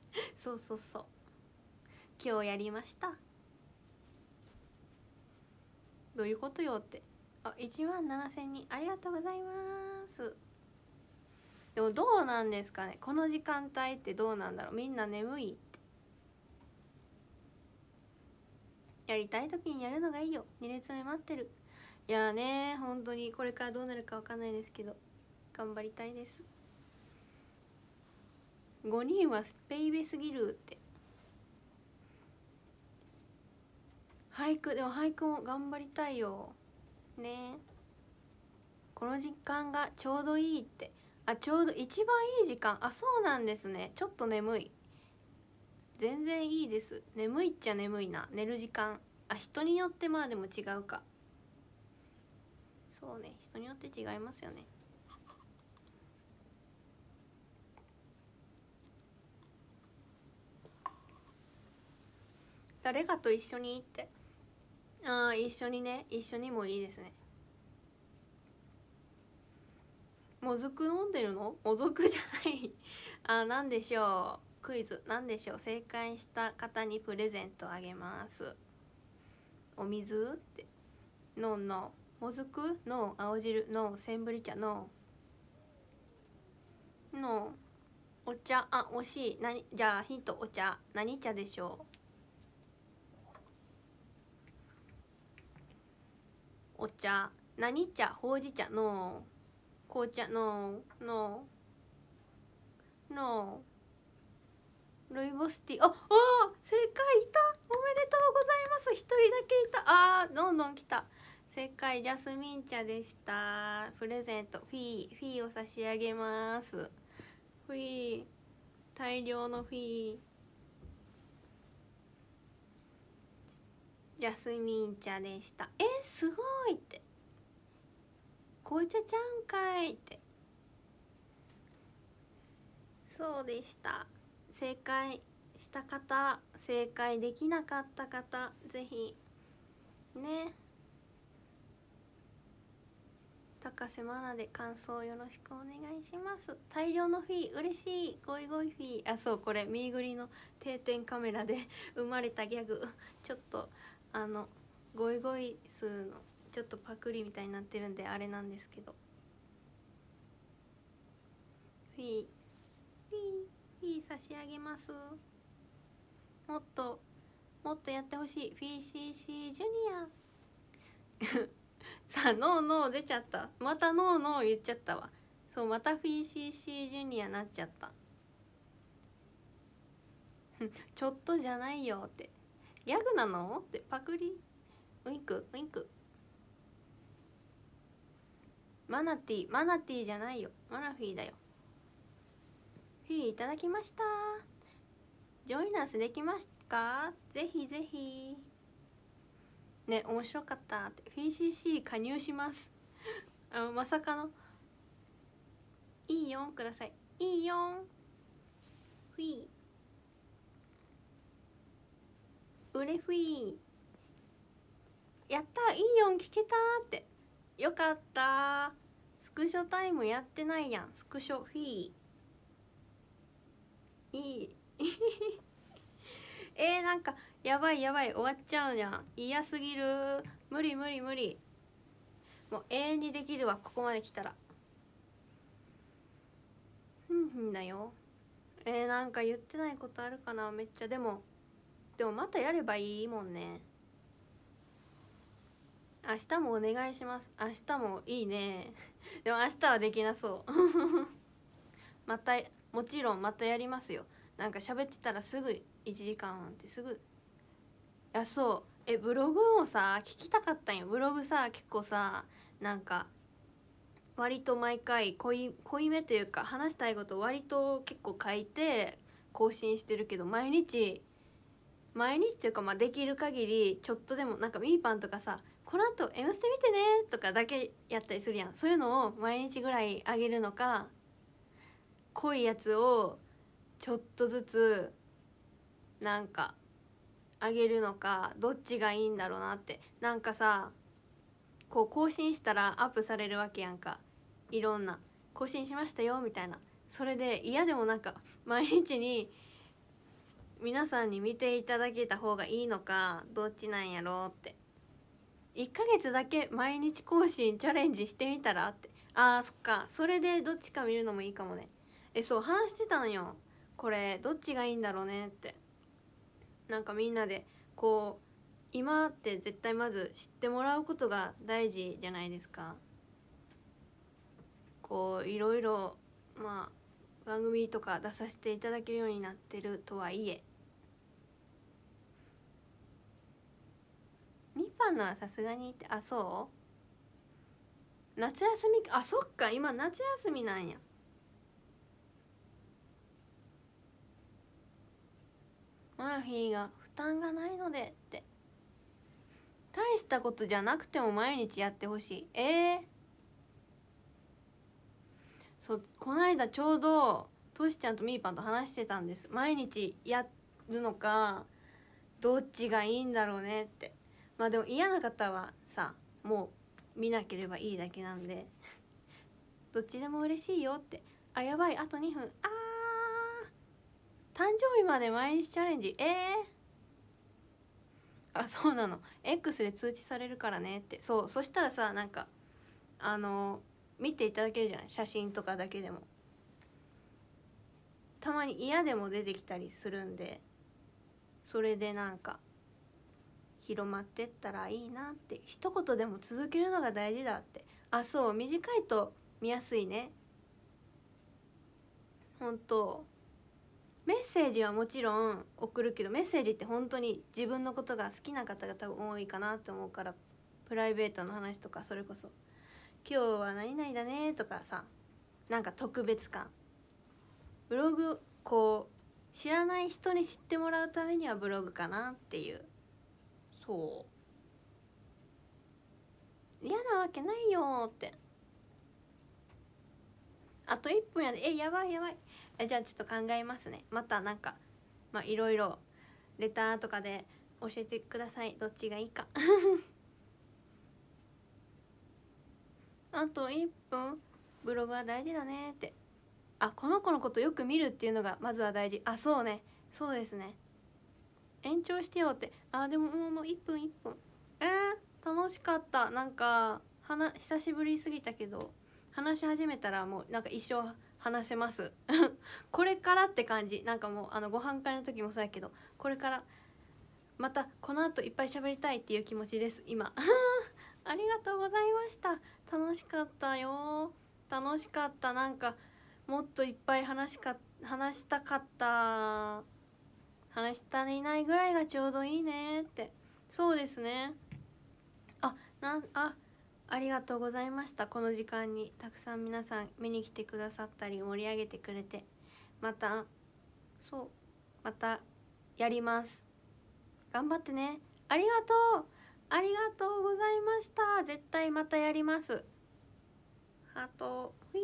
<laughs> そうそうそう。今日やりました。どういうことよって。あ1万7000人。ありがとうございます。でもどうなんですかね。この時間帯ってどうなんだろう。みんな眠いやりたい時にやるのがいいよ。2列目待ってる。いやね本当に。これからどうなるか分かんないですけど。頑張りたいです。5人はスペイベすぎるって。俳句でも俳句も頑張りたいよ。ね。この時間がちょうどいいって。あちょうど一番いい時間。あそうなんですね。ちょっと眠い。全然いいです。眠いっちゃ眠いな。寝る時間。あ人によってまあでも違うか。そうね。人によって違いますよね。誰かと一緒に行って。ああ一緒にね一緒にもいいですね。もずく飲んでるの？もずくじゃない。<laughs> あなんでしょう。クイズ。なんでしょう。正解した方にプレゼントあげます。お水って。ノーノーもずく？ノー青汁？ノーセンブリ茶？ノーノーお茶？あ惜しい。何？じゃあヒント。お茶。何茶でしょう？お茶何茶ほうじ茶の紅茶のののルイボスティー。ああ正解いた。おめでとうございます。一人だけいた。あーどんどん来た。正解ジャスミン茶でした。プレゼントフィーフィーを差し上げます。フィー大量のフィー。ジャスミン茶でした。えすごいって。紅茶ちゃんかいって。そうでした。正解した方正解できなかった方ぜひね。高瀬まなで感想よろしくお願いします。大量のフィー嬉しい。ゴイゴイフィー。あそうこれミーグリの定点カメラで生まれたギャグ。ちょっとあのゴイゴイスのちょっとパクリみたいになってるんであれなんですけど。フィーフィーフィー差し上げます。もっともっとやってほしい。フィー CC ジュニア。<laughs> さあノーノー出ちゃった。またノーノー言っちゃったわ。そうまたフィー CC ジュニアなっちゃった。<laughs> ちょっとじゃないよって。ギャグなの？ってパクリ？ウインク？ウインク？マナティマナティじゃないよ。マナフィーだよ。フィーいただきました。ジョイナスできますかぜひぜひ。ね面白かったって。フィー CC 加入します。あのまさかの。いいよください。いいよん。ふいうれふい。やったいいよん聞けたって。よかった。スクショタイムやってないやん。スクショフィー。いい。<laughs> えー、なんかやばいやばい終わっちゃうじゃん。嫌すぎる。無理無理無理。もう永遠にできるわここまで来たら。ふんふんだよ。えー、なんか言ってないことあるかなめっちゃ。でもでもまたやればいいもんね。明日もお願いします。明日もいいね。でも明日はできなそう。<laughs> またもちろんまたやりますよ。なんか喋ってたらすぐ1時間ってすぐいやそう。えブログをさ聞きたかったんよ。ブログさ結構さなんか割と毎回濃い濃いめというか話したいこと割と結構書いて更新してるけど毎日毎日というかまあできる限りちょっとでもなんかミーパンとかさこの後 M ステ見てねとかだけやったりするやん。そういうのを毎日ぐらいあげるのか濃いやつをちょっとずつなんかあげるのかどっちがいいんだろうなって。なんかさこう更新したらアップされるわけやんか。いろんな。更新しましたよみたいな。それで嫌でもなんか毎日に皆さんに見ていただけた方がいいのかどっちなんやろうって。1ヶ月だけ毎日更新チャレンジしてみたらって。あーそっか。それでどっちか見るのもいいかもね。えそう話してたのよ。これどっちがいいんだろうねって。なんかみんなでこう今って絶対まず知ってもらうことが大事じゃないですか。こういろいろまあ番組とか出させていただけるようになってるとはいえ。パンのはさすがにって。あそう？夏休み？あそっか。今夏休みなんや。マラフィーが負担がないのでって。大したことじゃなくても毎日やってほしい。えー、そうこの間ちょうどトシちゃんとみーパンと話してたんです。毎日やるのかどっちがいいんだろうねって。まあでも嫌な方はさもう見なければいいだけなんでどっちでも嬉しいよってあやばいあと2分あー誕生日まで毎日チャレンジえー、あそうなの。X で通知されるからねって。そうそしたらさなんかあの見ていただけるじゃない写真とかだけでも。たまに嫌でも出てきたりするんでそれでなんか広まってったらいいなって一言でも続けるのが大事だって。あそう短いと見やすいね。本当メッセージはもちろん送るけどメッセージって本当に自分のことが好きな方が多分多いかなって思うからプライベートの話とかそれこそ「今日は何々だね」とかさなんか特別感。ブログこう知らない人に知ってもらうためにはブログかなっていう。そう。嫌なわけないよって。あと1分やで。えやばいやばい。えじゃあちょっと考えますね。またなんかまあいろいろレターとかで教えてください。どっちがいいか。<laughs> あと1分。ブログは大事だねって。あこの子のことよく見るっていうのがまずは大事。あそうね。そうですね。延長してよって。あでももうもう1分1分。えー、楽しかった。なんか話久しぶりすぎたけど話し始めたらもうなんか一生話せます。<laughs> これからって感じ。なんかもうあのご飯会の時もそうやけどこれからまたこの後いっぱい喋りたいっていう気持ちです今。<laughs> ありがとうございました。楽しかったよ。楽しかった。なんかもっといっぱい話しか話したかった。話したりないぐらいがちょうどいいねって。そうですね。あなあありがとうございました。この時間にたくさん皆さん見に来てくださったり盛り上げてくれて。またそうまたやります。頑張ってね。ありがとう。ありがとうございました。絶対またやります。ハート。ウィ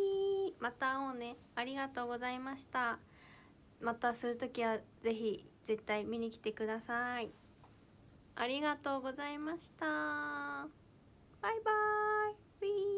ー。また会おうね。ありがとうございました。またするときはぜひ絶対見に来てください。ありがとうございました。バイバイ。ウィー